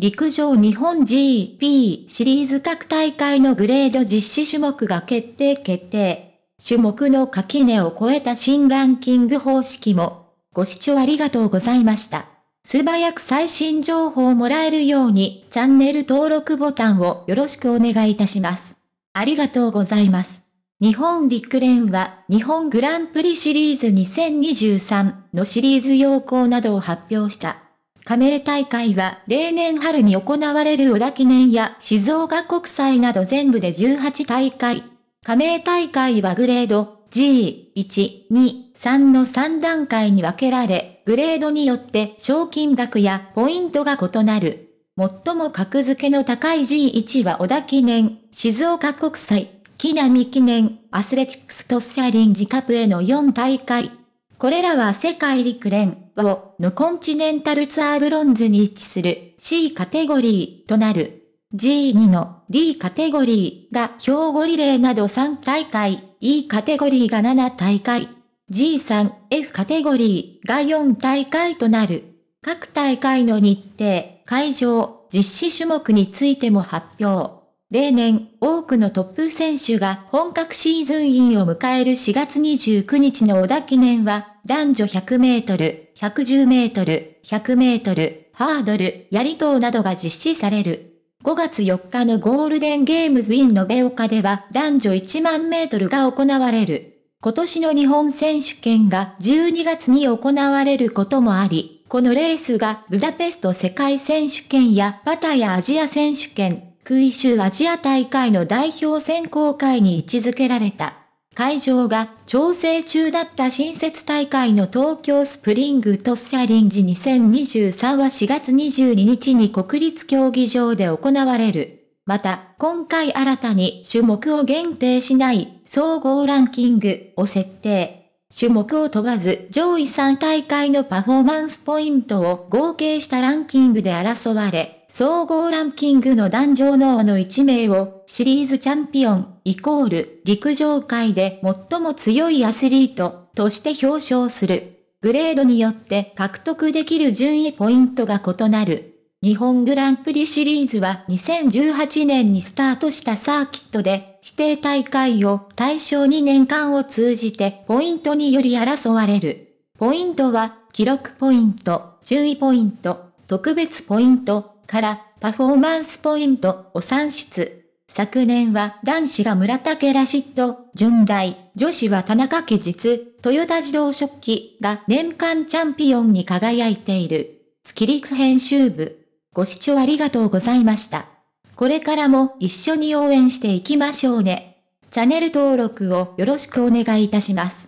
陸上日本 GP シリーズ各大会のグレード実施種目が決定決定。種目の垣根を超えた新ランキング方式も。ご視聴ありがとうございました。素早く最新情報をもらえるようにチャンネル登録ボタンをよろしくお願いいたします。ありがとうございます。日本陸連は日本グランプリシリーズ2023のシリーズ要項などを発表した。加盟大会は例年春に行われる小田記念や静岡国際など全部で18大会。加盟大会はグレード G1、2、3の3段階に分けられ、グレードによって賞金額やポイントが異なる。最も格付けの高い G1 は小田記念、静岡国際、木並記念、アスレティックストッサリンジカップへの4大会。これらは世界陸連をのコンチネンタルツアーブロンズに位置する C カテゴリーとなる G2 の D カテゴリーが兵庫リレーなど3大会、E カテゴリーが7大会、G3、F カテゴリーが4大会となる。各大会の日程、会場、実施種目についても発表。例年、多くのトップ選手が本格シーズンインを迎える4月29日の小田記念は、男女100メートル、110メートル、100メートル、ハードル、やり等などが実施される。5月4日のゴールデンゲームズインのベオカでは男女1万メートルが行われる。今年の日本選手権が12月に行われることもあり、このレースがブダペスト世界選手権やパタヤアジア選手権、ク州アジア大会の代表選考会に位置づけられた。会場が調整中だった新設大会の東京スプリングトッサリンジ2023は4月22日に国立競技場で行われる。また、今回新たに種目を限定しない総合ランキングを設定。種目を問わず上位3大会のパフォーマンスポイントを合計したランキングで争われ、総合ランキングの男女のの1名をシリーズチャンピオンイコール陸上界で最も強いアスリートとして表彰する。グレードによって獲得できる順位ポイントが異なる。日本グランプリシリーズは2018年にスタートしたサーキットで指定大会を対象2年間を通じてポイントにより争われる。ポイントは記録ポイント、順位ポイント、特別ポイント、からパフォーマンスポイントを算出。昨年は男子が村竹ラシッド、順大、女子は田中家実、トヨタ自動食器が年間チャンピオンに輝いている。月陸編集部。ご視聴ありがとうございました。これからも一緒に応援していきましょうね。チャンネル登録をよろしくお願いいたします。